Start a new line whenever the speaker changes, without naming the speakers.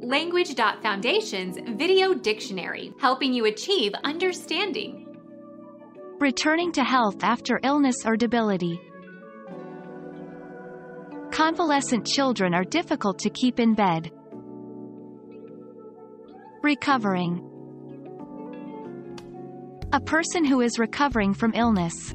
Language.Foundation's Video Dictionary, helping you achieve understanding.
Returning to health after illness or debility. Convalescent children are difficult to keep in bed. Recovering. A person who is recovering from illness.